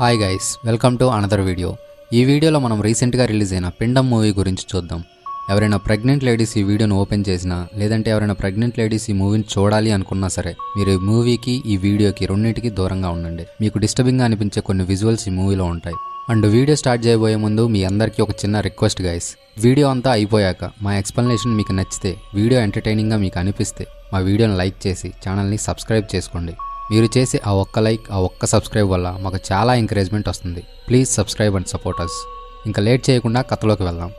Hi guys welcome to another video ఈ వీడియోలో మనం రీసెంట్గా రిలీజ్ అయిన పిండం మూవీ గురించి చూద్దాం. ఎవరైనా ప్రెగ్నెంట్ లేడీస్ ఈ వీడియోను ఓపెన్ చేసినా లేదంటే ఎవరైనా ప్రెగ్నెంట్ లేడీస్ ఈ మూవీని చూడాలి అనుకున్నా సరే మీరు ఈ మూవీకి ఈ వీడియోకి రెండింటికి దూరంగా ఉండండి. మీకు డిస్టర్బింగ్గా అనిపించే కొన్ని విజువల్స్ ఈ మూవీలో ఉంటాయి. అండ్ వీడియో స్టార్ట్ చేయబోయే ముందు మీ అందరికీ ఒక చిన్న రిక్వెస్ట్ గైస్ వీడియో అంతా అయిపోయాక మా ఎక్స్ప్లెనేషన్ మీకు నచ్చితే వీడియో ఎంటర్టైనింగ్గా మీకు అనిపిస్తే మా వీడియోని లైక్ చేసి ఛానల్ని సబ్స్క్రైబ్ చేసుకోండి. మీరు చేసే ఆ ఒక్క లైక్ ఆ ఒక్క సబ్స్క్రైబ్ వల్ల మాకు చాలా ఎంకరేజ్మెంట్ వస్తుంది. Please subscribe and support us ఇంకా లేట్ చేయకుండా కథలోకి వెళ్దాం.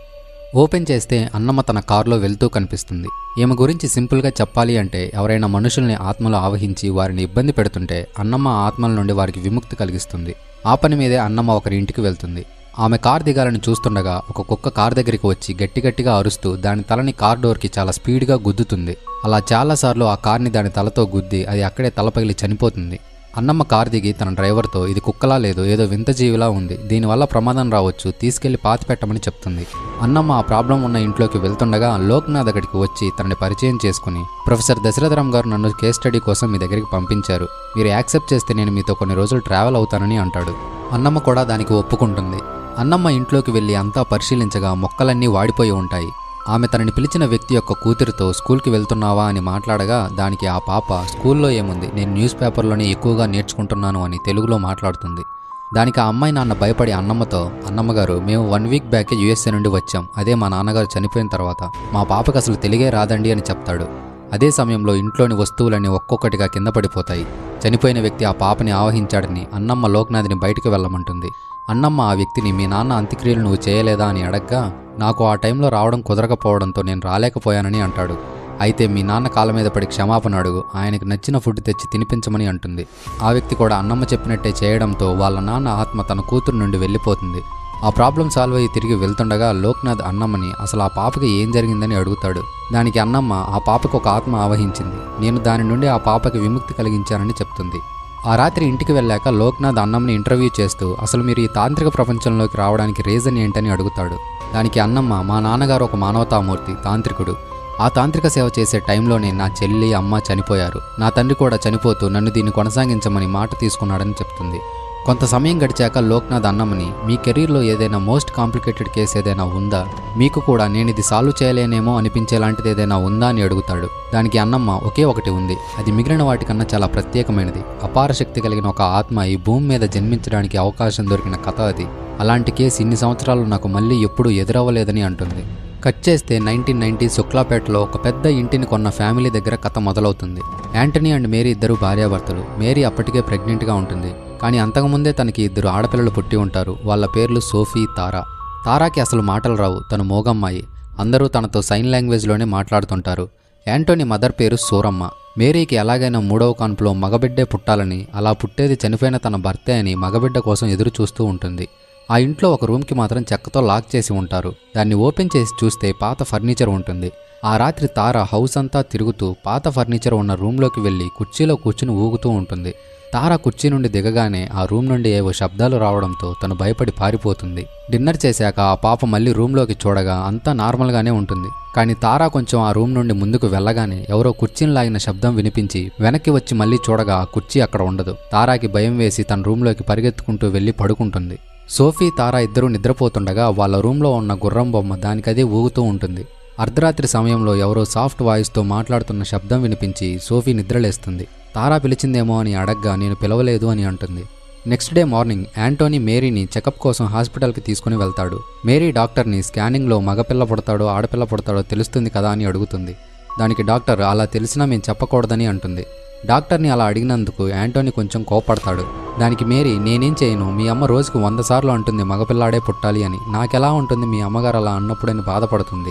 ఓపెన్ చేస్తే అన్నమ్మ తన కారులో వెళ్తూ కనిపిస్తుంది. ఈమె గురించి సింపుల్గా చెప్పాలి అంటే ఎవరైనా మనుషుల్ని ఆత్మలు ఆవహించి వారిని ఇబ్బంది పెడుతుంటే అన్నమ్మ ఆత్మల నుండి వారికి విముక్తి కలిగిస్తుంది. ఆ పని మీదే అన్నమ్మ ఒకరి ఇంటికి వెళ్తుంది. ఆమె కార్ దిగాలని చూస్తుండగా ఒక కుక్క కార్ దగ్గరికి వచ్చి గట్టి గట్టిగా అరుస్తూ దాని తలని కార్ డోర్కి చాలా స్పీడ్గా గుద్దుతుంది. అలా చాలాసార్లు ఆ కార్ని దాని తలతో గుద్ది అది అక్కడే తల పగిలి చనిపోతుంది. అన్నమ్మ కార్ దిగి తన డ్రైవర్తో ఇది కుక్కలా లేదు ఏదో వింత జీవిలా ఉంది. దీనివల్ల ప్రమాదం రావచ్చు తీసుకెళ్ళి పాతి పెట్టమని చెప్తుంది. అన్నమ్మ ఆ ప్రాబ్లం ఉన్న ఇంట్లోకి వెళ్తుండగా లోక్నాథ్ అక్కడికి వచ్చి తనని పరిచయం చేసుకుని ప్రొఫెసర్ దశరథరామ్ గారు నన్ను కేస్ స్టడీ కోసం మీ దగ్గరికి పంపించారు. మీరు యాక్సెప్ట్ చేస్తే నేను మీతో కొన్ని రోజులు ట్రావెల్ అవుతానని అంటాడు. అన్నమ్మ కూడా దానికి ఒప్పుకుంటుంది. అన్నమ్మ ఇంట్లోకి వెళ్ళి అంతా పరిశీలించగా మొక్కలన్నీ వాడిపోయి ఉంటాయి. ఆమె తనని పిలిచిన వ్యక్తి యొక్క కూతురితో స్కూల్కి వెళ్తున్నావా అని మాట్లాడగా దానికి ఆ పాప స్కూల్లో ఏముంది? నేను న్యూస్ పేపర్లోనే ఎక్కువగా నేర్చుకుంటున్నాను అని తెలుగులో మాట్లాడుతుంది. దానికి ఆ అమ్మాయి నాన్న భయపడి అన్నమ్మతో అన్నమ్మగారు మేము వన్ వీక్ బ్యాకే యూఎస్ఏ నుండి వచ్చాం. అదే మా నాన్నగారు చనిపోయిన తర్వాత. మా పాపకు అసలు తెలుగే రాదండి అని చెప్తాడు. అదే సమయంలో ఇంట్లోని వస్తువులన్నీ ఒక్కొక్కటిగా కింద పడిపోతాయి. చనిపోయిన వ్యక్తి ఆ పాపని ఆవహించాడని అన్నమ్మ లోక్నాథ్ని బయటికి వెళ్ళమంటుంది. అన్నమ్మ ఆ వ్యక్తిని మీ నాన్న అంత్యక్రియలు నువ్వు చేయలేదా? అని అడగ్గా నాకు ఆ టైంలో రావడం కుదరకపోవడంతో నేను రాలేకపోయానని అంటాడు. అయితే మీ నాన్న కాళ్ళ మీద పడి క్షమాపణ అడుగు. ఆయనకు నచ్చిన ఫుడ్ తెచ్చి తినిపించమని అంటుంది. ఆ వ్యక్తి కూడా అన్నమ్మ చెప్పినట్టే చేయడంతో వాళ్ళ నాన్న ఆత్మ తన కూతురు నుండి వెళ్ళిపోతుంది. ఆ ప్రాబ్లం సాల్వ్ అయ్యి తిరిగి వెళ్తుండగా లోక్నాథ్ అన్నమ్మని అసలు ఆ పాపకి ఏం జరిగిందని అడుగుతాడు. దానికి అన్నమ్మ ఆ పాపకు ఒక ఆత్మ ఆవహించింది. నేను దాని నుండి ఆ పాపకి విముక్తి కలిగించానని చెప్తుంది. ఆ రాత్రి ఇంటికి వెళ్ళాక లోక్నాథ్ అన్నంని ఇంటర్వ్యూ చేస్తూ అసలు మీరు ఈ తాంత్రిక ప్రపంచంలోకి రావడానికి రీజన్ ఏంటని అడుగుతాడు. దానికి అన్నమ్మ మా నాన్నగారు ఒక మానవతామూర్తి తాంత్రికుడు. ఆ తాంత్రిక సేవ చేసే టైంలోనే నా చెల్లి అమ్మ చనిపోయారు. నా తండ్రి కూడా చనిపోతూ నన్ను దీన్ని కొనసాగించమని మాట తీసుకున్నాడని చెప్తుంది. కొంత సమయం గడిచాక లోక్నాథ్ అన్నమని మీ కెరీర్లో ఏదైనా మోస్ట్ కాంప్లికేటెడ్ కేసు ఏదైనా ఉందా? మీకు కూడా నేను ఇది సాల్వ్ చేయలేనేమో అనిపించేలాంటిది ఏదైనా ఉందా? అని అడుగుతాడు. దానికి అన్నమ్మ ఒకే ఒకటి ఉంది. అది మిగిలిన వాటికన్నా చాలా ప్రత్యేకమైనది. అపార శక్తి కలిగిన ఒక ఆత్మ ఈ భూమి మీద జన్మించడానికి అవకాశం దొరికిన కథ అది. అలాంటి కేసు ఇన్ని సంవత్సరాలు నాకు మళ్ళీ ఎప్పుడూ ఎదురవ్వలేదని అంటుంది. కట్ చేస్తే నైన్టీన్ నైన్టీ శుక్లాపేటలో ఒక పెద్ద ఇంటిని కొన్న ఫ్యామిలీ దగ్గర కథ మొదలవుతుంది. యాంటనీ అండ్ మేరీ ఇద్దరు భార్యాభర్తలు. మేరీ అప్పటికే ప్రెగ్నెంట్గా ఉంటుంది. కానీ అంతకుముందే తనకి ఇద్దరు ఆడపిల్లలు పుట్టి ఉంటారు. వాళ్ళ పేర్లు సోఫీ తారా. తారాకి అసలు మాటలు రావు. తను మోగమ్మాయి. అందరూ తనతో సైన్ లాంగ్వేజ్లోనే మాట్లాడుతుంటారు. యాంటోనీ మదర్ పేరు సూరమ్మ. మేరీకి ఎలాగైనా మూడవ కాన్పులో మగబిడ్డే పుట్టాలని అలా పుట్టేది చనిపోయిన తన భర్తే అని మగబిడ్డ కోసం ఎదురు చూస్తూ ఉంటుంది. ఆ ఇంట్లో ఒక రూమ్కి మాత్రం చెక్కతో లాక్ చేసి ఉంటారు. దాన్ని ఓపెన్ చేసి చూస్తే పాత ఫర్నిచర్ ఉంటుంది. ఆ రాత్రి తార హౌస్ అంతా తిరుగుతూ పాత ఫర్నిచర్ ఉన్న రూమ్లోకి వెళ్ళి కుర్చీలో కూర్చుని ఊగుతూ ఉంటుంది. తార కుర్చీ నుండి దిగగానే ఆ రూమ్ నుండి ఏవో శబ్దాలు రావడంతో తను భయపడి పారిపోతుంది. డిన్నర్ చేశాక ఆ పాప మళ్ళీ రూమ్లోకి చూడగా అంతా నార్మల్గానే ఉంటుంది. కానీ తారా కొంచెం ఆ రూమ్ నుండి ముందుకు వెళ్ళగానే ఎవరో కుర్చీని లాగిన శబ్దం వినిపించి వెనక్కి వచ్చి మళ్ళీ చూడగా ఆ కుర్చీ అక్కడ ఉండదు. తారాకి భయం వేసి తన రూమ్లోకి పరిగెత్తుకుంటూ వెళ్ళి పడుకుంటుంది. సోఫీ తారా ఇద్దరూ నిద్రపోతుండగా వాళ్ళ రూమ్లో ఉన్న గుర్రం బొమ్మ దానికదే ఊగుతూ ఉంటుంది. అర్ధరాత్రి సమయంలో ఎవరో సాఫ్ట్ వాయిస్తో మాట్లాడుతున్న శబ్దం వినిపించి సోఫీ నిద్రలేస్తుంది. తారా పిలిచిందేమో అని అడగ్గా నేను పిలవలేదు అని అంటుంది. నెక్స్ట్ డే మార్నింగ్ యాంటోనీ మేరీని చెకప్ కోసం హాస్పిటల్కి తీసుకుని వెళ్తాడు. మేరీ డాక్టర్ని స్కానింగ్లో మగపిల్ల పుడతాడో ఆడపిల్ల పుడతాడో తెలుస్తుంది కదా అని అడుగుతుంది. దానికి డాక్టర్ అలా తెలిసినా మేము చెప్పకూడదని అంటుంది. డాక్టర్ని అలా అడిగినందుకు యాంటోనీ కొంచెం కోపడతాడు దానికి మేరీ నేనేం చేయను మీ అమ్మ రోజుకు వంద సార్లు అంటుంది మగపిల్లాడే పుట్టాలి అని. నాకెలా ఉంటుంది మీ అమ్మగారు అలా అన్నప్పుడని బాధపడుతుంది.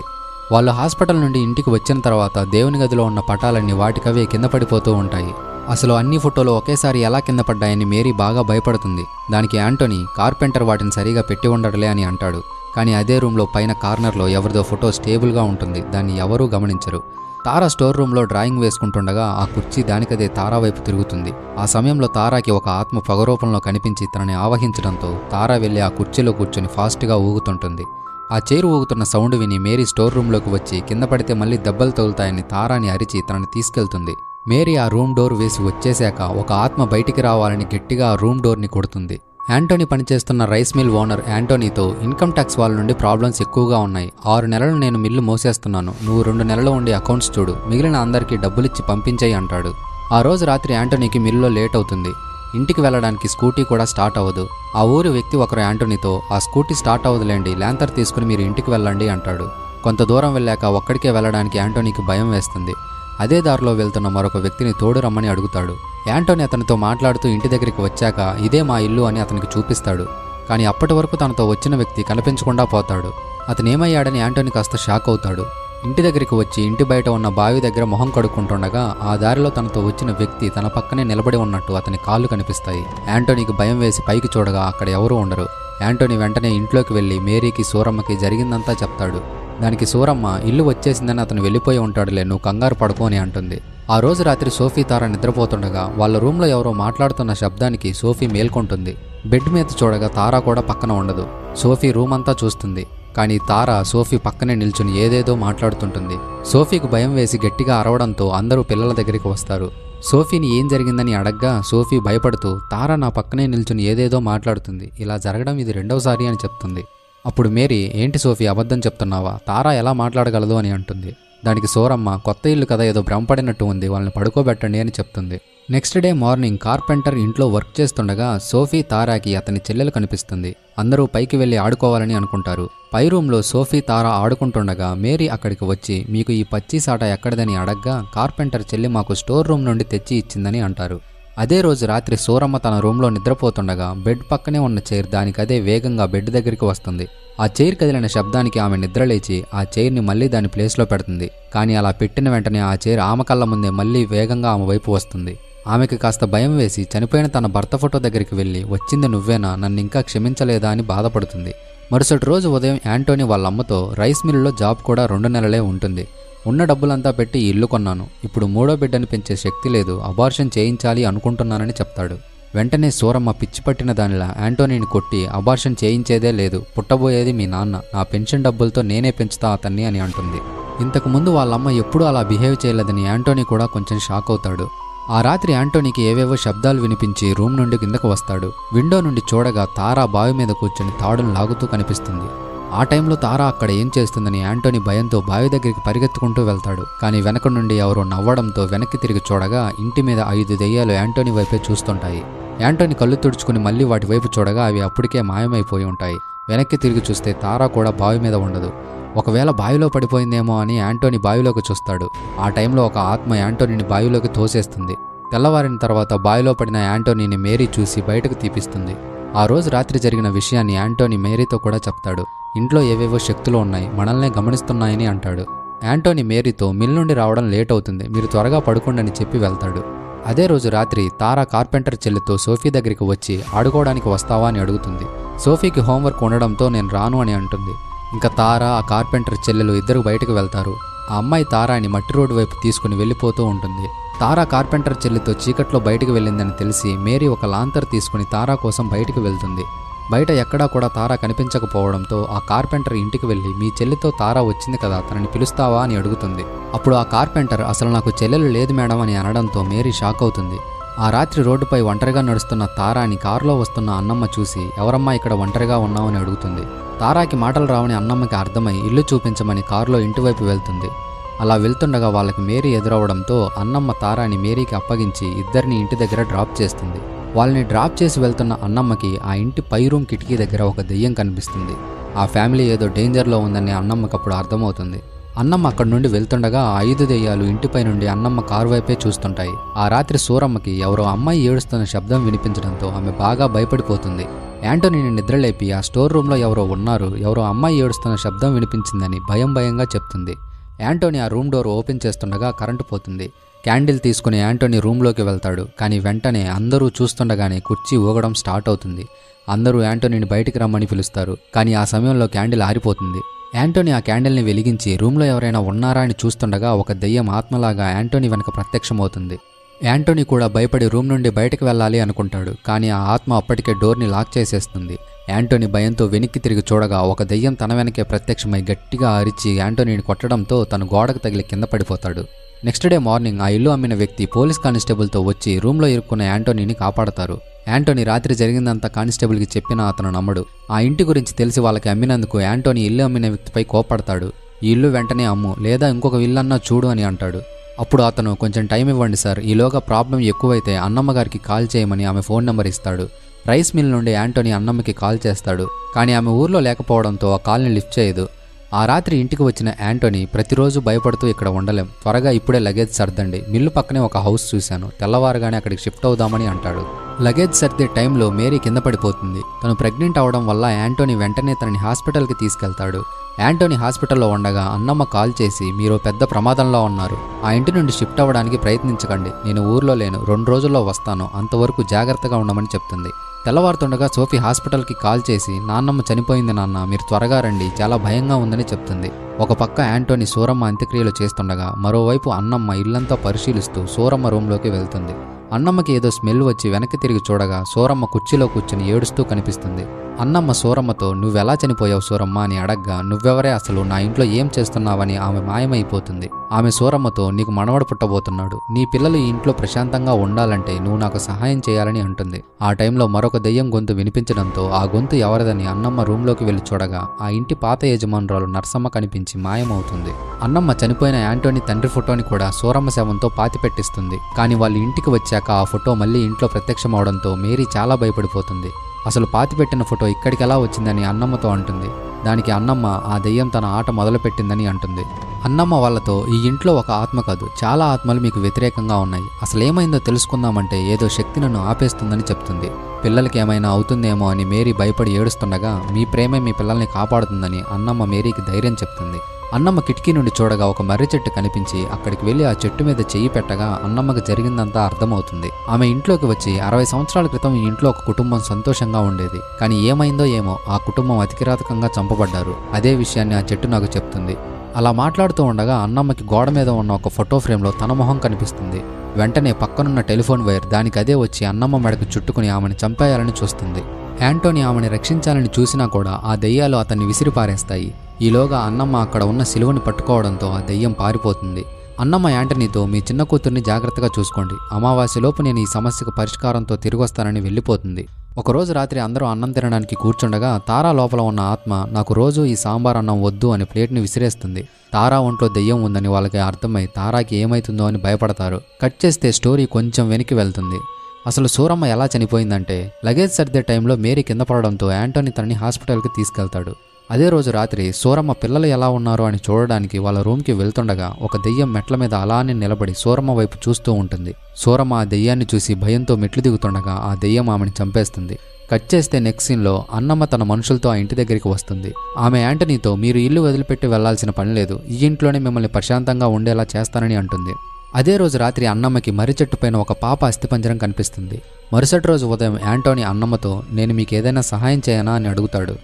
వాళ్ళు హాస్పిటల్ నుండి ఇంటికి వచ్చిన తర్వాత దేవుని గదిలో ఉన్న పటాలన్నీ వాటికవే కింద పడిపోతూ ఉంటాయి. అసలు అన్ని ఫోటోలు ఒకేసారి ఎలా కింద పడ్డాయని మేరీ బాగా భయపడుతుంది. దానికి యాంటోనీ కార్పెంటర్ వాటిని సరిగా పెట్టి ఉండడలే అని అంటాడు. కానీ అదే రూమ్లో పైన కార్నర్లో ఎవరిదో ఫోటో స్టేబుల్గా ఉంటుంది. దాన్ని ఎవరూ గమనించరు. తారా స్టోర్ రూమ్లో డ్రాయింగ్ వేసుకుంటుండగా ఆ కుర్చీ దానికదే తారా వైపు తిరుగుతుంది. ఆ సమయంలో తారాకి ఒక ఆత్మ పగరూపంలో కనిపించి తనని ఆవహించడంతో తారా వెళ్ళి ఆ కుర్చీలో కూర్చొని ఫాస్ట్గా ఊగుతుంటుంది. ఆ చైరు ఊగుతున్న సౌండ్ విని మేరీ స్టోర్ రూమ్లోకి వచ్చి కింద పడితే మళ్ళీ దెబ్బలు తగులుతాయని తారాని అరిచి తనని తీసుకెళ్తుంది. మేరీ ఆ రూమ్ డోర్ వేసి వచ్చేశాక ఒక ఆత్మ బయటికి రావాలని గట్టిగా ఆ రూమ్ డోర్ని కొడుతుంది. యాంటోనీ పనిచేస్తున్న రైస్ మిల్ ఓనర్ యాంటోనీతో ఇన్కమ్ ట్యాక్స్ వాళ్ళ నుండి ప్రాబ్లమ్స్ ఎక్కువగా ఉన్నాయి. ఆరు నెలలు నేను మిల్లు మోసేస్తున్నాను. నువ్వు రెండు నెలలు ఉండి అకౌంట్స్ చూడు. మిగిలిన అందరికీ డబ్బులిచ్చి పంపించేయి అంటాడు. ఆ రోజు రాత్రి యాంటోనీకి మిల్లులో లేట్ అవుతుంది. ఇంటికి వెళ్ళడానికి స్కూటీ కూడా స్టార్ట్ అవ్వదు. ఆ ఊరి వ్యక్తి ఒకరు యాంటోనీతో ఆ స్కూటీ స్టార్ట్ అవ్వదులేండి ల్యాంతర్ తీసుకుని మీరు ఇంటికి వెళ్ళండి అంటాడు. కొంత దూరం వెళ్ళాక ఒక్కడికే వెళ్ళడానికి యాంటోనీకి భయం వేస్తుంది. అదే దారిలో వెళ్తున్న మరొక వ్యక్తిని తోడు రమ్మని అడుగుతాడు. యాంటోనీ అతనితో మాట్లాడుతూ ఇంటి దగ్గరికి వచ్చాక ఇదే మా ఇల్లు అని అతనికి చూపిస్తాడు. కానీ అప్పటి వరకు తనతో వచ్చిన వ్యక్తి కనిపించకుండా పోతాడు. అతను ఏమయ్యాడని యాంటోనీ కాస్త షాక్ అవుతాడు. ఇంటి దగ్గరికి వచ్చి ఇంటి బయట ఉన్న బావి దగ్గర మొహం కడుక్కుంటుండగా ఆ దారిలో తనతో వచ్చిన వ్యక్తి తన పక్కనే నిలబడి ఉన్నట్టు అతని కాళ్ళు కనిపిస్తాయి. యాంటోనీకి భయం వేసి పైకి చూడగా అక్కడ ఎవరూ ఉండరు. యాంటోనీ వెంటనే ఇంట్లోకి వెళ్ళి మేరీకి సూరమ్మకి జరిగిందంతా చెప్తాడు. దానికి సూరమ్మ ఇల్లు వచ్చేసిందని అతను వెళ్ళిపోయి ఉంటాడులే నువ్వు కంగారు పడుకో అని అంటుంది. ఆ రోజు రాత్రి సోఫీ తార నిద్రపోతుండగా వాళ్ళ రూమ్లో ఎవరో మాట్లాడుతున్న శబ్దానికి సోఫీ మేల్కొంటుంది. బెడ్ మీద చూడగా తారా కూడా పక్కన ఉండదు. సోఫీ రూమ్ అంతా చూస్తుంది. కానీ తార సోఫీ పక్కనే నిల్చుని ఏదేదో మాట్లాడుతుంటుంది. సోఫీకి భయం వేసి గట్టిగా అరవడంతో అందరూ పిల్లల దగ్గరికి వస్తారు. సోఫీని ఏం జరిగిందని అడగ్గా సోఫీ భయపడుతూ తార నా పక్కనే నిల్చుని ఏదేదో మాట్లాడుతుంది. ఇలా జరగడం ఇది రెండవసారి అని చెప్తుంది. అప్పుడు మేరీ ఏంటి సోఫీ అబద్ధం చెప్తున్నావా? తారా ఎలా మాట్లాడగలదు? అని అంటుంది. దానికి సోరమ్మ కొత్త ఇల్లు కదా ఏదో భ్రమపడినట్టు ఉంది వాళ్ళని పడుకోబెట్టండి అని చెప్తుంది. నెక్స్ట్ డే మార్నింగ్ కార్పెంటర్ ఇంట్లో వర్క్ చేస్తుండగా సోఫీ తారాకి అతని చెల్లెలు కనిపిస్తుంది. అందరూ పైకి వెళ్ళి ఆడుకోవాలని అనుకుంటారు. పై రూమ్లో సోఫీ తారా ఆడుకుంటుండగా మేరీ అక్కడికి వచ్చి మీకు ఈ పచ్చి సాట ఎక్కడిదని అడగ్గా కార్పెంటర్ చెల్లి మాకు స్టోర్ రూమ్ నుండి తెచ్చి ఇచ్చిందని అంటారు. అదే రోజు రాత్రి సూరమ్మ తన రూమ్లో నిద్రపోతుండగా బెడ్ పక్కనే ఉన్న చైర్ దానికదే వేగంగా బెడ్ దగ్గరికి వస్తుంది. ఆ చైర్ కదిలిన శబ్దానికి ఆమె నిద్రలేచి ఆ చైర్ని మళ్ళీ దాని ప్లేస్లో పెడుతుంది. కానీ అలా పెట్టిన వెంటనే ఆ చైర్ ఆమె కళ్ళ ముందే మళ్ళీ వేగంగా ఆమె వైపు వస్తుంది. ఆమెకి కాస్త భయం వేసి చనిపోయిన తన భర్త ఫోటో దగ్గరికి వెళ్ళి వచ్చింది నువ్వేనా? నన్ను ఇంకా క్షమించలేదా? అని బాధపడుతుంది. మరుసటి రోజు ఉదయం యాంటోనీ వాళ్ళ అమ్మతో రైస్ మిల్లులో జాబ్ కూడా రెండు నెలలే ఉంటుంది. ఉన్న డబ్బులంతా పెట్టి ఇల్లు కొన్నాను. ఇప్పుడు మూడో బిడ్డని పెంచే శక్తి లేదు. అబార్షన్ చేయించాలి అనుకుంటున్నానని చెప్తాడు. వెంటనే సూరమ్మ పిచ్చి పట్టిన దానిలా యాంటోనీని కొట్టి అబార్షన్ చేయించేదే లేదు. పుట్టబోయేది మీ నాన్న. నా పెన్షన్ డబ్బులతో నేనే పెంచుతా అతన్ని అని అంటుంది. ఇంతకుముందు వాళ్ళమ్మ ఎప్పుడూ అలా బిహేవ్ చేయలేదని యాంటోనీ కూడా కొంచెం షాక్ అవుతాడు. ఆ రాత్రి యాంటోనీకి ఏవేవో శబ్దాలు వినిపించి రూమ్ నుండి కిందకు వస్తాడు. విండో నుండి చూడగా తారా బావి మీద కూర్చొని తాడును లాగుతూ కనిపిస్తుంది. ఆ టైంలో తారా అక్కడ ఏం చేస్తుందని యాంటోనీ భయంతో బావి దగ్గరికి పరిగెత్తుకుంటూ వెళ్తాడు. కానీ వెనక నుండి ఎవరో నవ్వడంతో వెనక్కి తిరిగి చూడగా ఇంటి మీద ఐదు దెయ్యాలు యాంటోనీ వైపే చూస్తుంటాయి. యాంటోనీ కళ్ళు తుడుచుకుని మళ్ళీ వాటి వైపు చూడగా అవి అప్పటికే మాయమైపోయి ఉంటాయి. వెనక్కి తిరిగి చూస్తే తారా కూడా బావి మీద ఉండదు. ఒకవేళ బావిలో పడిపోయిందేమో అని యాంటోనీ బావిలోకి చూస్తాడు. ఆ టైంలో ఒక ఆత్మ యాంటోనీని బావిలోకి తోసేస్తుంది. తెల్లవారిన తర్వాత బావిలో పడిన యాంటోనీని మేరీ చూసి బయటకు తీపిస్తుంది. ఆ రోజు రాత్రి జరిగిన విషయాన్ని యాంటోనీ మేరీతో కూడా చెప్తాడు. ఇంట్లో ఏవేవో శక్తులు ఉన్నాయి మనల్నే గమనిస్తున్నాయని అంటాడు. యాంటోనీ మేరీతో మిల్ నుండి రావడం లేట్ అవుతుంది మీరు త్వరగా పడుకోండని చెప్పి వెళ్తాడు. అదే రోజు రాత్రి తారా కార్పెంటర్ చెల్లితో సోఫీ దగ్గరికి వచ్చి ఆడుకోవడానికి వస్తావా? అని అడుగుతుంది. సోఫీకి హోంవర్క్ ఉండడంతో నేను రాను అని అంటుంది. ఇంకా తారా ఆ కార్పెంటర్ చెల్లెలు ఇద్దరు బయటకు వెళ్తారు. ఆ అమ్మాయి తారాని మట్టి రోడ్డు వైపు తీసుకుని వెళ్ళిపోతూ ఉంటుంది. తారా కార్పెంటర్ చెల్లితో చీకట్లో బయటకు వెళ్ళిందని తెలిసి మేరీ ఒక లాంతర్ తీసుకుని తారా కోసం బయటకు వెళ్తుంది. బయట ఎక్కడా కూడా తారా కనిపించకపోవడంతో ఆ కార్పెంటర్ ఇంటికి వెళ్ళి మీ చెల్లితో తారా వచ్చింది కదా తనని పిలుస్తావా? అని అడుగుతుంది. అప్పుడు ఆ కార్పెంటర్ అసలు నాకు చెల్లెలు లేదు మేడం అని అనడంతో మేరీ షాక్ అవుతుంది. ఆ రాత్రి రోడ్డుపై ఒంటరిగా నడుస్తున్న తారాని కారులో వస్తున్న అన్నమ్మ చూసి ఎవరమ్మా ఇక్కడ ఒంటరిగా ఉన్నావని అడుగుతుంది. తారాకి మాటలు రావని అన్నమ్మకి అర్థమై ఇల్లు చూపించమని కారులో ఇంటివైపు వెళ్తుంది. అలా వెళ్తుండగా వాళ్ళకి మేరీ ఎదురవడంతో అన్నమ్మ తారాని మేరీకి అప్పగించి ఇద్దరిని ఇంటి దగ్గర డ్రాప్ చేస్తుంది. వాళ్ళని డ్రాప్ చేసి వెళ్తున్న అన్నమ్మకి ఆ ఇంటి పై రూమ్ కిటికీ దగ్గర ఒక దెయ్యం కనిపిస్తుంది. ఆ ఫ్యామిలీ ఏదో డేంజర్లో ఉందని అన్నమ్మకి అప్పుడు అర్థమవుతుంది. అన్నమ్మ అక్కడి నుండి వెళ్తుండగా ఆ ఐదు దెయ్యాలు ఇంటిపై నుండి అన్నమ్మ కారు వైపే చూస్తుంటాయి. ఆ రాత్రి సూరమ్మకి ఎవరో అమ్మాయి ఏడుస్తున్న శబ్దం వినిపించడంతో ఆమె బాగా భయపడిపోతుంది. యాంటోనీని నిద్రలేపి ఆ స్టోర్ రూమ్లో ఎవరో ఉన్నారు. ఎవరో అమ్మాయి ఏడుస్తున్న శబ్దం వినిపించిందని భయం భయంగా చెప్తుంది. యాంటోనీ ఆ రూమ్ డోర్ ఓపెన్ చేస్తుండగా కరెంటు పోతుంది. క్యాండిల్ తీసుకుని యాంటోనీ రూమ్లోకి వెళ్తాడు. కానీ వెంటనే అందరూ చూస్తుండగానే కుర్చీ ఊగడం స్టార్ట్ అవుతుంది. అందరూ యాంటోనీని బయటికి రమ్మని పిలుస్తారు. కానీ ఆ సమయంలో క్యాండిల్ ఆరిపోతుంది. యాంటోనీ ఆ క్యాండిల్ని వెలిగించి రూమ్లో ఎవరైనా ఉన్నారా అని చూస్తుండగా ఒక దెయ్యం ఆత్మలాగా యాంటోనీ వెనక ప్రత్యక్షమవుతుంది. యాంటోనీ కూడా భయపడి రూమ్ నుండి బయటకు వెళ్ళాలి అనుకుంటాడు కానీ ఆ ఆత్మ అప్పటికే డోర్ని లాక్ చేసేస్తుంది. యాంటోనీ భయంతో వెనక్కి తిరిగి చూడగా ఒక దెయ్యం తన వెనకే ప్రత్యక్షమై గట్టిగా అరిచి యాంటోనీని కొట్టడంతో తను గోడకు తగిలి కింద పడిపోతాడు. నెక్స్ట్ డే మార్నింగ్ ఆ ఇల్లు అమ్మిన వ్యక్తి పోలీస్ కానిస్టేబుల్తో వచ్చి రూమ్లో ఇరుక్కున్న యాంటోనీని కాపాడతారు. యాంటోనీ రాత్రి జరిగిందంతా కానిస్టేబుల్కి చెప్పినా అతను నమ్మడు. ఆ ఇంటి గురించి తెలిసి వాళ్ళకి అమ్మినందుకు యాంటోనీ ఇల్లు అమ్మిన వ్యక్తిపై కోపడతాడు ఈ ఇల్లు వెంటనే అమ్ము లేదా ఇంకొక ఇల్లన్నా చూడు అని అంటాడు. అప్పుడు అతను కొంచెం టైం ఇవ్వండి సార్. ఈలోగా ప్రాబ్లం ఎక్కువైతే అన్నమ్మ గారికి కాల్ చేయమని ఆమె ఫోన్ నెంబర్ ఇస్తాడు. రైస్ మిల్ నుండి యాంటోనీ అన్నమ్మకి కాల్ చేస్తాడు. కానీ ఆమె ఊర్లో లేకపోవడంతో ఆ కాల్ని లిఫ్ట్ చేయదు. ఆ రాత్రి ఇంటికి వచ్చిన యాంటోనీ ప్రతిరోజు భయపడుతూ ఇక్కడ ఉండలేం. త్వరగా ఇప్పుడే లగేజ్ సర్దండి. మిల్లు పక్కనే ఒక హౌస్ చూశాను. తెల్లవారుగానే అక్కడికి షిఫ్ట్ అవుదామని అంటాడు. లగేజ్ సర్దే టైంలో మేరీ కింద పడిపోతుంది. తను ప్రెగ్నెంట్ అవడం వల్ల యాంటోనీ వెంటనే తనని హాస్పిటల్కి తీసుకెళ్తాడు. యాంటోనీ హాస్పిటల్లో ఉండగా అన్నమ్మ కాల్ చేసి మీరు పెద్ద ప్రమాదంలో ఉన్నారు. ఆ ఇంటి నుండి షిఫ్ట్ అవ్వడానికి ప్రయత్నించకండి. నేను ఊర్లో లేను. రెండు రోజుల్లో వస్తాను. అంతవరకు జాగ్రత్తగా ఉండమని చెప్తుంది. తెల్లవారుతుండగా సోఫీ హాస్పిటల్కి కాల్ చేసి నాన్నమ్మ చనిపోయింది నాన్న. మీరు త్వరగా రండి. చాలా భయంగా ఉందని చెప్తుంది. ఒక పక్క యాంటోనీ సూరమ్మ అంత్యక్రియలు చేస్తుండగా మరోవైపు అన్నమ్మ ఇల్లంతా పరిశీలిస్తూ సూరమ్మ రూంలోకి వెళ్తుంది. అన్నమ్మకి ఏదో స్మెల్ వచ్చి వెనక్కి తిరిగి చూడగా సోరమ్మ కుర్చీలో కూర్చుని ఏడుస్తూ కనిపిస్తుంది. అన్నమ్మ సూరమ్మతో నువ్వెలా చనిపోయావు సూరమ్మ అని అడగ్గా నువ్వెవరే అసలు? నా ఇంట్లో ఏం చేస్తున్నావని ఆమె మాయమైపోతుంది. ఆమె సూరమ్మతో నీకు మనవడు పుట్టబోతున్నాడు. నీ పిల్లలు ఈ ఇంట్లో ప్రశాంతంగా ఉండాలంటే నువ్వు నాకు సహాయం చేయాలని అంటుంది. ఆ టైంలో మరొక దెయ్యం గొంతు వినిపించడంతో ఆ గొంతు ఎవరిదని అన్నమ్మ రూమ్లోకి వెళ్ళి చూడగా ఆ ఇంటి పాత యజమానురాలు నర్సమ్మ కనిపించి మాయమవుతుంది. అన్నమ్మ చనిపోయిన యాంటోని తండ్రి ఫోటోని కూడా సూరమ్మ శవంతో పాతిపెట్టిస్తుంది. కానీ వాళ్ళ ఇంటికి వచ్చాక ఆ ఫోటో మళ్ళీ ఇంట్లో ప్రత్యక్షమవడంతో మేరీ చాలా భయపడిపోతుంది. అసలు పాతిపెట్టిన ఫోటో ఇక్కడికి ఎలా వచ్చిందని అన్నమ్మతో అంటుంది. దానికి అన్నమ్మ ఆ దెయ్యం తన ఆట మొదలుపెట్టిందని అంటుంది. అన్నమ్మ వాళ్ళతో ఈ ఇంట్లో ఒక ఆత్మ కాదు. చాలా ఆత్మలు మీకు వ్యతిరేకంగా ఉన్నాయి. అసలు ఏమైందో తెలుసుకుందామంటే ఏదో శక్తి నన్ను ఆపేస్తుందని చెప్తుంది. పిల్లలకి ఏమైనా అవుతుందేమో అని మేరీ భయపడి ఏడుస్తుండగా మీ ప్రేమే మీ పిల్లల్ని కాపాడుతుందని అన్నమ్మ మేరీకి ధైర్యం చెప్తుంది. అన్నమ్మ కిటికీ నుండి చూడగా ఒక మర్రి చెట్టు కనిపించి అక్కడికి వెళ్ళి ఆ చెట్టు మీద చెయ్యి పెట్టగా అన్నమ్మకి జరిగిందంతా అర్థమవుతుంది. ఆమె ఇంట్లోకి వచ్చి అరవై సంవత్సరాల క్రితం ఈ ఇంట్లో ఒక కుటుంబం సంతోషంగా ఉండేది. కానీ ఏమైందో ఏమో ఆ కుటుంబం అతికిరాతకంగా చంపబడ్డారు. అదే విషయాన్ని ఆ చెట్టు నాకు చెప్తుంది. అలా మాట్లాడుతూ ఉండగా అన్నమ్మకి గోడ మీద ఉన్న ఒక ఫోటో ఫ్రేమ్లో తన మొహం కనిపిస్తుంది. వెంటనే పక్కనున్న టెలిఫోన్ వైర్ దానికి అదే వచ్చి అన్నమ్మ మెడకు చుట్టుకుని ఆమెను చంపేయాలని చూస్తుంది. యాంటోని ఆమెను రక్షించాలని చూసినా కూడా ఆ దెయ్యాలు అతన్ని విసిరిపారేస్తాయి. ఈలోగా అన్నమ్మ అక్కడ ఉన్న సిలువని పట్టుకోవడంతో ఆ దెయ్యం పారిపోతుంది. అన్నమ్మ యాంటనీతో మీ చిన్న కూతుర్ని జాగ్రత్తగా చూసుకోండి. అమావాస్యలోపు నేను ఈ సమస్యకు పరిష్కారంతో తిరిగొస్తానని వెళ్ళిపోతుంది. ఒకరోజు రాత్రి అందరూ అన్నం తినడానికి కూర్చుండగా తారా లోపల ఉన్న ఆత్మ నాకు రోజు ఈ సాంబార్ అన్నం వద్దు అని ప్లేట్ని విసిరేస్తుంది. తారా ఒంట్లో దెయ్యం ఉందని వాళ్ళకి అర్థమై తారాకి ఏమైతుందో అని భయపడతారు. కట్ చేస్తే స్టోరీ కొంచెం వెనక్కి వెళ్తుంది. అసలు సూరమ్మ ఎలా చనిపోయిందంటే లగేజ్ సర్దే టైంలో మేరీ కింద పడడంతో యాంటోనీ తనని హాస్పిటల్కి తీసుకెళ్తాడు. అదే రోజు రాత్రి సూరమ్మ పిల్లలు ఎలా ఉన్నారు అని చూడడానికి వాళ్ళ రూమ్కి వెళ్తుండగా ఒక దెయ్యం మెట్ల మీద అలానే నిలబడి సూరమ్మ వైపు చూస్తూ ఉంటుంది. సూరమ్మ ఆ దెయ్యాన్ని చూసి భయంతో మెట్లు దిగుతుండగా ఆ దెయ్యం ఆమెను చంపేస్తుంది. కట్ చేస్తే నెక్స్ట్ సీన్లో అన్నమ్మ తన మనుషులతో ఆ ఇంటి దగ్గరికి వస్తుంది. ఆమె యాంటనీతో మీరు ఇల్లు వదిలిపెట్టి వెళ్ళాల్సిన పని లేదు. ఈ ఇంట్లోనే మిమ్మల్ని ప్రశాంతంగా ఉండేలా చేస్తానని అంటుంది. అదే రోజు రాత్రి అన్నమ్మకి మర్రి చెట్టు పైన ఒక పాప అస్థిపంజరం కనిపిస్తుంది. మరుసటి రోజు ఉదయం యాంటోనీ అన్నమ్మతో నేను మీకు ఏదైనా సహాయం చేయనా? అని అడుగుతాడు.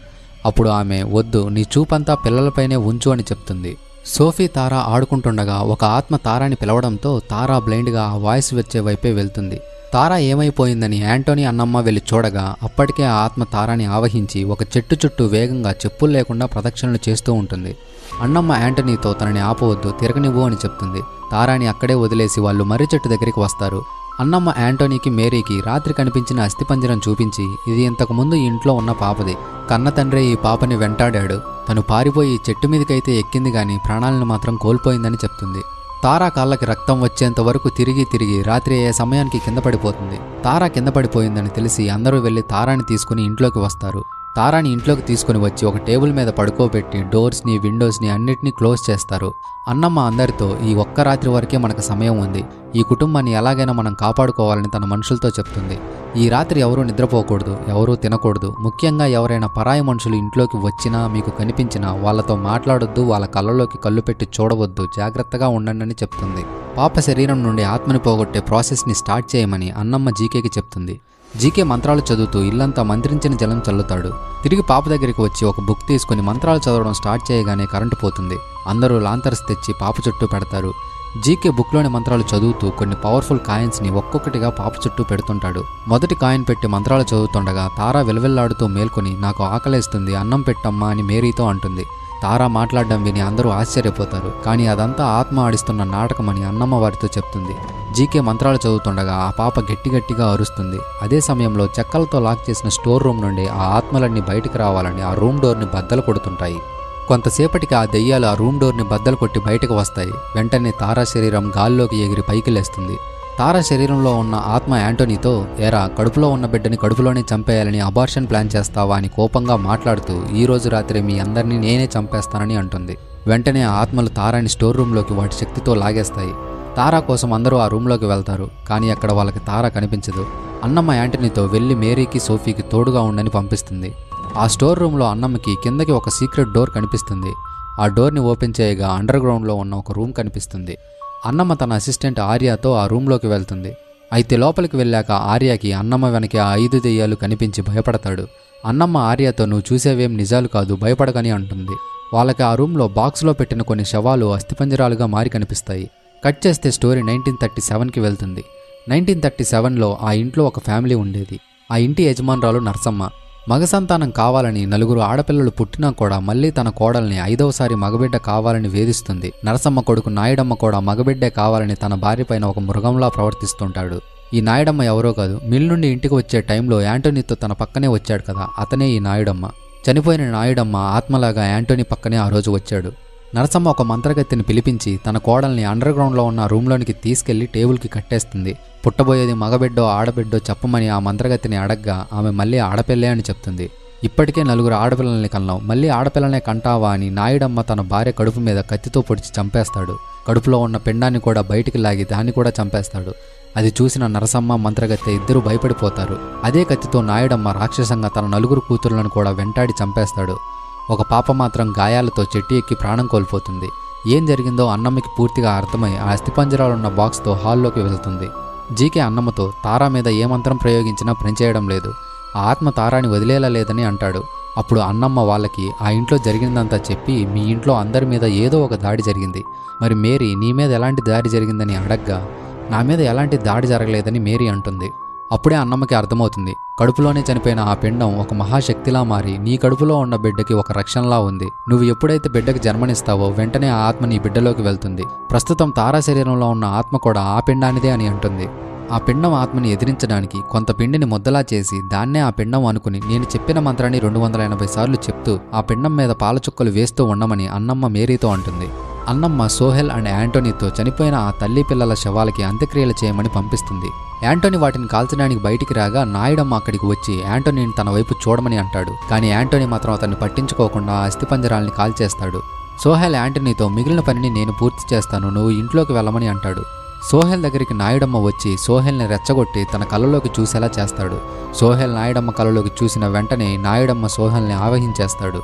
అప్పుడు ఆమె వద్దు నీ చూపంతా పిల్లలపైనే ఉంచు అని చెప్తుంది. సోఫీ తారా ఆడుకుంటుండగా ఒక ఆత్మ తారాని పిలవడంతో తారా బ్లైండ్గా ఆ వాయిస్ వచ్చే వైపే వెళ్తుంది. తారా ఏమైపోయిందని యాంటోనీ అన్నమ్మ వెళ్ళి చూడగా అప్పటికే ఆ ఆత్మ తారాని ఆవహించి ఒక చెట్టు చుట్టూ వేగంగా చెప్పులు లేకుండా ప్రదక్షిణలు చేస్తూ ఉంటుంది. అన్నమ్మ యాంటనీతో తనని ఆపవద్దు తిరగనివ్వు అని చెప్తుంది. తారాని అక్కడే వదిలేసి వాళ్ళు మర్రి చెట్టు దగ్గరికి వస్తారు. అన్నమ్మ యాంటోనీకి మేరీకి రాత్రి కనిపించిన అస్థిపంజరం చూపించి ఇది ఇంతకుముందు ఇంట్లో ఉన్న పాపది. కన్న తండ్రి ఈ పాపని వెంటాడాడు. తను పారిపోయి చెట్టు మీదకైతే ఎక్కింది గాని ప్రాణాలను మాత్రం కోల్పోయిందని చెప్తుంది. తారా కాళ్ళకి రక్తం వచ్చేంత వరకు తిరిగి తిరిగి రాత్రి అయ్యే సమయానికి కింద పడిపోతుంది. తారా కింద పడిపోయిందని తెలిసి అందరూ వెళ్ళి తారాని తీసుకుని ఇంట్లోకి వస్తారు. తారాని ఇంట్లోకి తీసుకుని వచ్చి ఒక టేబుల్ మీద పడుకోబెట్టి డోర్స్ని విండోస్ని అన్నిటినీ క్లోజ్ చేస్తారు. అన్నమ్మ అందరితో ఈ ఒక్క రాత్రి వరకే మనకు సమయం ఉంది. ఈ కుటుంబాన్ని ఎలాగైనా మనం కాపాడుకోవాలని తన మనుషులతో చెప్తుంది. ఈ రాత్రి ఎవరూ నిద్రపోకూడదు ఎవరూ తినకూడదు. ముఖ్యంగా ఎవరైనా పరాయి మనుషులు ఇంట్లోకి వచ్చినా మీకు కనిపించినా వాళ్ళతో మాట్లాడొద్దు వాళ్ళ కళ్ళలోకి కళ్ళు పెట్టి చూడవద్దు. జాగ్రత్తగా ఉండండి అని చెప్తుంది. పాప శరీరం నుండి ఆత్మని పోగొట్టే ప్రాసెస్ని స్టార్ట్ చేయమని అన్నమ్మ జీకేకి చెప్తుంది. జీకే మంత్రాలు చదువుతూ ఇల్లంతా మంత్రించిన జలం చల్లుతాడు. తిరిగి పాప దగ్గరికి వచ్చి ఒక బుక్ తీసుకుని మంత్రాలు చదవడం స్టార్ట్ చేయగానే కరెంటు పోతుంది. అందరూ లాంతర్స్ తెచ్చి పాప చుట్టూ పెడతారు. జీకే బుక్లోని మంత్రాలు చదువుతూ కొన్ని పవర్ఫుల్ కాయిన్స్ని ఒక్కొక్కటిగా పాప చుట్టూ పెడుతుంటాడు. మొదటి కాయిన్ పెట్టి మంత్రాలు చదువుతుండగా తారా విలవిల్లాడుతూ మేల్కొని నాకు ఆకలేస్తుంది అన్నం పెట్టమ్మా అని మేరీతో అంటుంది. తారా మాట్లాడడం విని అందరూ ఆశ్చర్యపోతారు. కానీ అదంతా ఆత్మ ఆడిస్తున్న నాటకమని అన్నమ్మ వారితో చెప్తుంది. జీకే మంత్రాలు చదువుతుండగా ఆ పాప గట్టి గట్టిగా అరుస్తుంది. అదే సమయంలో చెక్కలతో లాక్ చేసిన స్టోర్ రూమ్ నుండి ఆ ఆత్మలన్నీ బయటకు రావాలని ఆ రూమ్ డోర్ని బద్దలు కొడుతుంటాయి. కొంతసేపటికి ఆ దెయ్యాలు ఆ రూమ్ డోర్ని బద్దలు కొట్టి బయటకు వస్తాయి. వెంటనే తారా శరీరం గాల్లోకి ఎగిరి పైకి లేస్తుంది. తార శరీరంలో ఉన్న ఆత్మ యాంటోనీతో ఏరా కడుపులో ఉన్న బిడ్డని కడుపులోనే చంపేయాలని అబార్షన్ ప్లాన్ చేస్తావా అని కోపంగా మాట్లాడుతూ ఈ రోజు రాత్రి మీ అందరినీ నేనే చంపేస్తానని అంటుంది. వెంటనే ఆ ఆత్మలు తారాని స్టోర్ రూమ్లోకి వాటి శక్తితో లాగేస్తాయి. తారా కోసం అందరూ ఆ రూమ్లోకి వెళ్తారు కానీ అక్కడ వాళ్ళకి తారా కనిపించదు. అన్నమ్మ యాంటనీతో వెళ్ళి మేరీకి సోఫీకి తోడుగా ఉండని పంపిస్తుంది. ఆ స్టోర్ రూమ్లో అన్నమ్మకి కిందకి ఒక సీక్రెట్ డోర్ కనిపిస్తుంది. ఆ డోర్ని ఓపెన్ చేయగా అండర్ గ్రౌండ్లో ఉన్న ఒక రూమ్ కనిపిస్తుంది. అన్నమ్మ తన అసిస్టెంట్ ఆర్యతో ఆ రూమ్లోకి వెళ్తుంది. అయితే లోపలికి వెళ్ళాక ఆర్యకి అన్నమ్మ వెనక ఆ ఐదు దెయ్యాలు కనిపించి భయపడతాడు. అన్నమ్మ ఆర్యతో నువ్వు చూసేవేం నిజాలు కాదు భయపడకని అంటుంది. వాళ్ళకి ఆ రూమ్లో బాక్స్లో పెట్టిన కొన్ని శవాలు అస్థిపంజరాలుగా మారి కనిపిస్తాయి. కట్ చేస్తే స్టోరీ నైన్టీన్ థర్టీ సెవెన్కి వెళ్తుంది. నైన్టీన్ థర్టీ సెవెన్లో ఆ ఇంట్లో ఒక ఫ్యామిలీ ఉండేది. ఆ ఇంటి యజమానురాలు నర్సమ్మ. మగ సంతానం కావాలని నలుగురు ఆడపిల్లలు పుట్టినా కూడా మళ్ళీ తన కోడల్ని ఐదవసారి మగబిడ్డ కావాలని వేధిస్తుంది. నరసమ్మ కొడుకు నాయుడమ్మ కూడా మగబిడ్డే కావాలని తన భార్యపైన ఒక మృగంలా ప్రవర్తిస్తుంటాడు. ఈ నాయుడమ్మ ఎవరో కాదు మిల్ నుండి ఇంటికి వచ్చే టైంలో యాంటోనీతో తన పక్కనే వచ్చాడు కదా అతనే ఈ నాయుడమ్మ. చనిపోయిన నాయుడమ్మ ఆత్మలాగా యాంటోనీ పక్కనే ఆ రోజు వచ్చాడు. నరసమ్మ ఒక మంత్రగత్తిని పిలిపించి తన కోడల్ని అండర్ గ్రౌండ్లో ఉన్న రూమ్లోనికి తీసుకెళ్ళి టేబుల్కి కట్టేస్తుంది. పుట్టబోయేది మగబిడ్డో ఆడబిడ్డో చెప్పమని ఆ మంత్రగత్తిని అడగ్గా ఆమె మళ్ళీ ఆడపిల్లే అని చెప్తుంది. ఇప్పటికే నలుగురు ఆడపిల్లల్ని కన్నాం. మళ్ళీ ఆడపిల్లనే కంటావా అని నాయుడమ్మ తన భార్య కడుపు మీద కత్తితో పొడిచి చంపేస్తాడు. కడుపులో ఉన్న పిండాన్ని కూడా బయటికి లాగి దాన్ని కూడా చంపేస్తాడు. అది చూసిన నరసమ్మ మంత్రగత్తె ఇద్దరు భయపడిపోతారు. అదే కత్తితో నాయుడమ్మ రాక్షసంగా తన నలుగురు కూతురులను కూడా వెంటాడి చంపేస్తాడు. ఒక పాప మాత్రం గాయాలతో చెట్టు ఎక్కి ప్రాణం కోల్పోతుంది. ఏం జరిగిందో అన్నమ్మకి పూర్తిగా అర్థమై ఆ అస్థిపంజరాలున్న బాక్స్తో హాల్లోకి వెళ్తుంది. జీకే అన్నమ్మతో తారా మీద ఏ మంత్రం ప్రయోగించినా పనిచేయడం లేదు. ఆ ఆత్మ తారాని వదిలేలా లేదని అంటాడు. అప్పుడు అన్నమ్మ వాళ్ళకి ఆ ఇంట్లో జరిగిందంతా చెప్పి మీ ఇంట్లో అందరి మీద ఏదో ఒక దాడి జరిగింది. మరి మేరీ నీ మీద ఎలాంటి దాడి జరిగిందని అడగ్గా నా మీద ఎలాంటి దాడి జరగలేదని మేరీ అంటుంది. అప్పుడే అన్నమ్మకి అర్థమవుతుంది. కడుపులోనే చనిపోయిన ఆ పిండం ఒక మహాశక్తిలా మారి నీ కడుపులో ఉన్న బిడ్డకి ఒక రక్షణలా ఉంది. నువ్వు ఎప్పుడైతే బిడ్డకి జన్మనిస్తావో వెంటనే ఆ ఆత్మ నీ బిడ్డలోకి వెళ్తుంది. ప్రస్తుతం తారా శరీరంలో ఉన్న ఆత్మ కూడా ఆ పిండానిదే అని అంటుంది. ఆ పిండం ఆత్మని ఎదిరించడానికి కొంత పిండిని ముద్దలా చేసి దాన్నే ఆ పిండం అనుకుని నేను చెప్పిన మంత్రాన్ని రెండు వందల ఎనభై సార్లు చెప్తూ ఆ పిండం మీద పాలచుక్కలు వేస్తూ ఉండమని అన్నమ్మ మేరీతో అంటుంది. అన్నమ్మ సోహెల్ అండ్ యాంటోనీతో చనిపోయిన ఆ తల్లి పిల్లల శవాలకి అంత్యక్రియలు చేయమని పంపిస్తుంది. యాంటోనీ వాటిని కాల్చడానికి బయటికి రాగా నాయుడమ్మ అక్కడికి వచ్చి యాంటోనీని తన వైపు చూడమని అంటాడు. కానీ యాంటోనీ మాత్రం అతన్ని పట్టించుకోకుండా అస్థిపంజరాల్ని కాల్చేస్తాడు. సోహెల్ యాంటనీతో మిగిలిన పనిని నేను పూర్తి చేస్తాను నువ్వు ఇంట్లోకి వెళ్ళమని అంటాడు. సోహెల్ దగ్గరికి నాయుడమ్మ వచ్చి సోహెల్ని రెచ్చగొట్టి తన కళ్ళలోకి చూసేలా చేస్తాడు. సోహెల్ నాయుడమ్మ కళ్ళలోకి చూసిన వెంటనే నాయుడమ్మ సోహెల్ని ఆవహించేస్తాడు.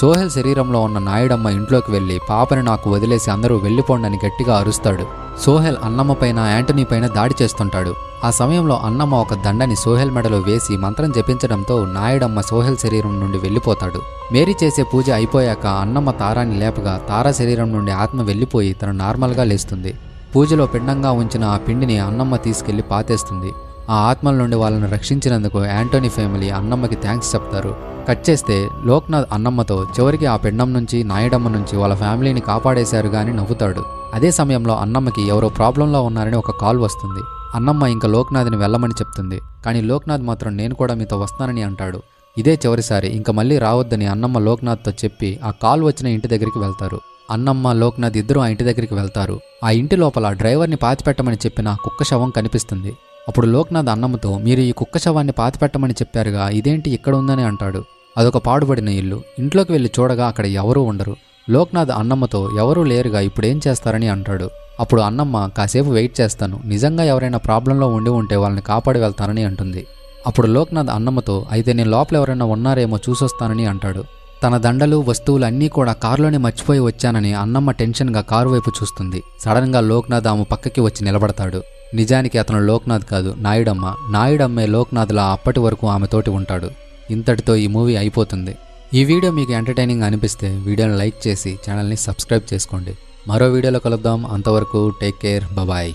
సోహెల్ శరీరంలో ఉన్న నాయుడమ్మ ఇంట్లోకి వెళ్ళి పాపని నాకు వదిలేసి అందరూ వెళ్ళిపోండని గట్టిగా అరుస్తాడు. సోహెల్ అన్నమ్మ పైన యాంటనీ పైన దాడి చేస్తుంటాడు. ఆ సమయంలో అన్నమ్మ ఒక దండని సోహెల్ మెడలో వేసి మంత్రం జపించడంతో నాయుడమ్మ సోహెల్ శరీరం నుండి వెళ్ళిపోతాడు. మేరీ చేసే పూజ అయిపోయాక అన్నమ్మ తారాని లేపగా తారా శరీరం నుండి ఆత్మ వెళ్ళిపోయి తను నార్మల్గా లేస్తుంది. పూజలో పిండంగా ఉంచిన ఆ పిండిని అన్నమ్మ తీసుకెళ్ళి పాతేస్తుంది. ఆ ఆత్మల నుండి వాళ్ళని రక్షించినందుకు యాంటోనీ ఫ్యామిలీ అన్నమ్మకి థ్యాంక్స్ చెప్తారు. కట్ చేస్తే లోక్నాథ్ అన్నమ్మతో చివరికి ఆ పిండం నుంచి నాయుడమ్మ నుంచి వాళ్ళ ఫ్యామిలీని కాపాడేశారు గాని నవ్వుతాడు. అదే సమయంలో అన్నమ్మకి ఎవరో ప్రాబ్లంలో ఉన్నారని ఒక కాల్ వస్తుంది. అన్నమ్మ ఇంకా లోక్నాథ్ని వెళ్ళమని చెప్తుంది. కానీ లోక్నాథ్ మాత్రం నేను కూడా మీతో వస్తానని అంటాడు. ఇదే చివరిసారి ఇంకా మళ్ళీ రావద్దని అన్నమ్మ లోక్నాథ్తో చెప్పి ఆ కాల్ వచ్చిన ఇంటి దగ్గరికి వెళ్తారు. అన్నమ్మ లోక్నాథ్ ఇద్దరు ఆ ఇంటి దగ్గరికి వెళ్తారు. ఆ ఇంటి లోపల డ్రైవర్ని పాతిపెట్టమని చెప్పిన కుక్క శవం కనిపిస్తుంది. అప్పుడు లోక్నాథ్ అన్నమ్మతో మీరు ఈ కుక్క శవాన్ని పాతిపెట్టమని చెప్పారుగా ఇదేంటి ఇక్కడ ఉందని అంటాడు. అదొక పాడుపడిన ఇల్లు. ఇంట్లోకి వెళ్ళి చూడగా అక్కడ ఎవరూ ఉండరు. లోక్నాథ్ అన్నమ్మతో ఎవరూ లేరుగా ఇప్పుడేం చేస్తారని అంటాడు. అప్పుడు అన్నమ్మ కాసేపు వెయిట్ చేస్తాను. నిజంగా ఎవరైనా ప్రాబ్లంలో ఉండి ఉంటే వాళ్ళని కాపాడి వెళ్తానని అంటుంది. అప్పుడు లోక్నాథ్ అన్నమ్మతో అయితే నేను లోపల ఎవరైనా ఉన్నారేమో చూసొస్తానని అంటాడు. తన దండలు వస్తువులు అన్నీ కూడా కారులోనే మర్చిపోయి వచ్చానని అన్నమ్మ టెన్షన్గా కారు వైపు చూస్తుంది. సడన్గా లోక్నాథ్ ఆమె పక్కకి వచ్చి నిలబడతాడు. నిజానికి అతను లోక్నాథ్ కాదు నాయుడమ్మ. నాయుడమ్మే లోక్నాథ్లా అప్పటి వరకు ఆమెతోటి ఉంటాడు. ఇంతటితో ఈ మూవీ అయిపోతుంది. ఈ వీడియో మీకు ఎంటర్టైనింగ్ అనిపిస్తే వీడియోని లైక్ చేసి ఛానల్ని సబ్స్క్రైబ్ చేసుకోండి. మరో వీడియోలో కలుద్దాం. అంతవరకు టేక్ కేర్. బాయ్.